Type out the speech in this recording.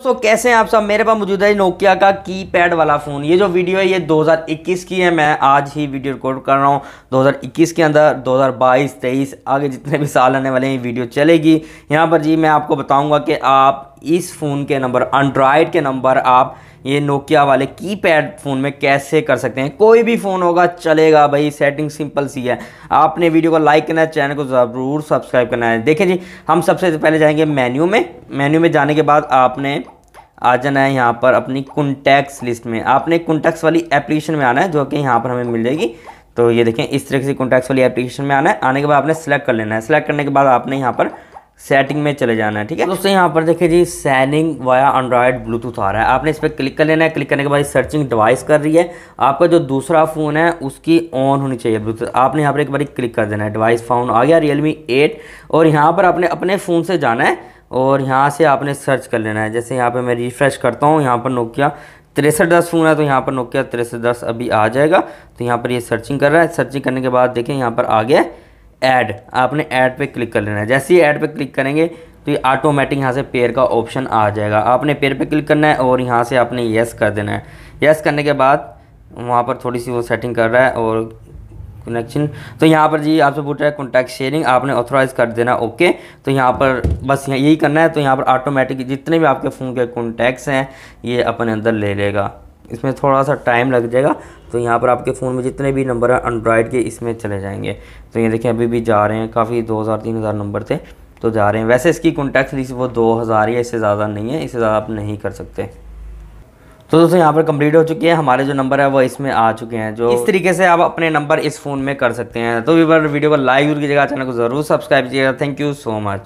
तो कैसे हैं आप सब? मेरे पास मौजूद है नोकिया का की पैड वाला फ़ोन ये जो वीडियो है, ये 2021 की है। मैं आज ही वीडियो रिकॉर्ड कर रहा हूँ। 2021 के अंदर 2022 23 आगे जितने भी साल आने वाले हैं, ये वीडियो चलेगी। यहाँ पर जी मैं आपको बताऊँगा कि आप इस फ़ोन के नंबर एंड्रॉयड के नंबर आप ये नोकिया वाले की पैड फ़ोन में कैसे कर सकते हैं? कोई भी फ़ोन होगा, चलेगा भाई सेटिंग सिंपल सी है। आपने वीडियो को लाइक करना है चैनल को ज़रूर सब्सक्राइब करना है। देखें जी, हम सबसे पहले जाएँगे मेन्यू में। मेन्यू में जाने के बाद आपने आ जाना है यहाँ पर अपनी कुंटैक्स लिस्ट में। आपने कुंटैक्स वाली एप्लीकेशन में आना है, जो कि यहाँ पर हमें मिल जाएगी। तो ये देखें, इस तरीके से कुंटैक्स वाली एप्लीकेशन में आना है। आने के बाद आपने सेलेक्ट कर लेना है। सेलेक्ट करने के बाद आपने यहाँ पर सेटिंग में चले जाना है, ठीक है? दोस्तों, यहाँ पर देखिए जी सैनिंग वाया एंड्रॉयड ब्लूटूथ आ रहा है। आपने इस पर क्लिक कर लेना है। क्लिक करने के बाद सर्चिंग डिवाइस कर रही है। आपका जो दूसरा फ़ोन है, उसकी ऑन होनी चाहिए ब्लूटूथ आपने यहाँ पर एक बार क्लिक कर देना है। डिवाइस फाउंड आ गया रियलमी एट और यहाँ पर आपने अपने फ़ोन से जाना है और यहाँ से आपने सर्च कर लेना है। जैसे यहाँ पर मैं रिफ़्रेश करता हूँ, यहाँ पर नोकिया तिरसठ दस फ़ोन है तो यहाँ पर नोकिया तिरसठ दस अभी आ जाएगा। तो यहाँ पर ये सर्चिंग कर रहा है। सर्चिंग करने के बाद देखें यहाँ पर आ गया ऐड, आपने ऐड पे क्लिक कर लेना है। जैसे ही ऐड पे क्लिक करेंगे तो ये ऑटोमेटिक यहाँ से पेयर का ऑप्शन आ जाएगा। आपने पेयर पे क्लिक करना है और यहाँ से आपने येस कर देना है। येस करने के बाद वहाँ पर थोड़ी सी वो सेटिंग कर रहा है और कनेक्शन तो यहाँ पर जी आपसे पूछ रहा है कॉन्टैक्ट शेयरिंग आपने ऑथोराइज कर देना ओके तो यहाँ पर बस यही करना है। तो यहाँ पर ऑटोमेटिक जितने भी आपके फ़ोन के कॉन्टैक्ट्स हैं, ये अपने अंदर ले लेगा। इसमें थोड़ा सा टाइम लग जाएगा। तो यहाँ पर आपके फ़ोन में जितने भी नंबर हैं एंड्रॉयड के इसमें चले जाएँगे। तो ये देखें अभी भी जा रहे हैं। काफ़ी दो हज़ार, तीन हज़ार नंबर थे तो जा रहे हैं। वैसे इसकी कॉन्टैक्ट लिस्ट वो दो हज़ार है इससे ज़्यादा नहीं है। इससे ज़्यादा आप नहीं कर सकते। तो दोस्तों, यहाँ पर कंप्लीट हो चुकी है। हमारे जो नंबर है, वो इसमें आ चुके हैं, जो इस तरीके से आप अपने नंबर इस फ़ोन में कर सकते हैं। तो वीडियो को लाइक ज़रूर कीजिएगा, चैनल को ज़रूर सब्सक्राइब कीजिएगा। Thank you so much